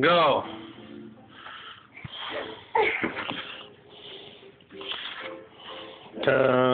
Go. Ta